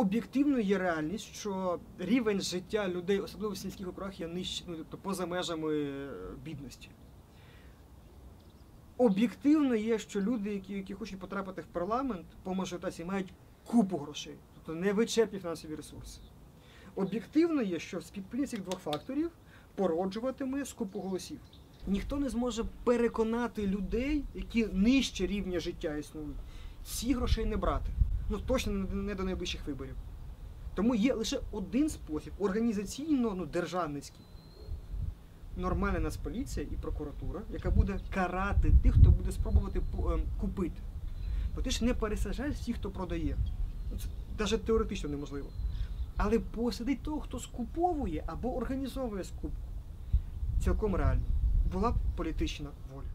об'єктивно є реальність, що рівень життя людей, особливо в сільських округах, є нижче, ну, тобто поза межами е, бідності. Об'єктивно є, що люди, які, які хочуть потрапити в парламент по мажоритації, мають купу грошей, тобто невичерпні фінансові ресурси. Об'єктивно є, що співпадіння цих двох факторів породжуватиме скупу голосів. Ніхто не зможе переконати людей, які нижче рівня життя існують, ці грошей не брати. Ну точно не- до найближчих виборів. Тому є лише один спосіб організаційно ну, державницький. Нормальна нацполіція і прокуратура, яка буде карати тих, хто буде спробувати ем, купити. Бо ти ж не пересаджаєш всіх, хто продає. Ну, Це навіть теоретично неможливо. Але посадить того, хто скуповує або організовує скупку. Цілком реально. Була б політична воля.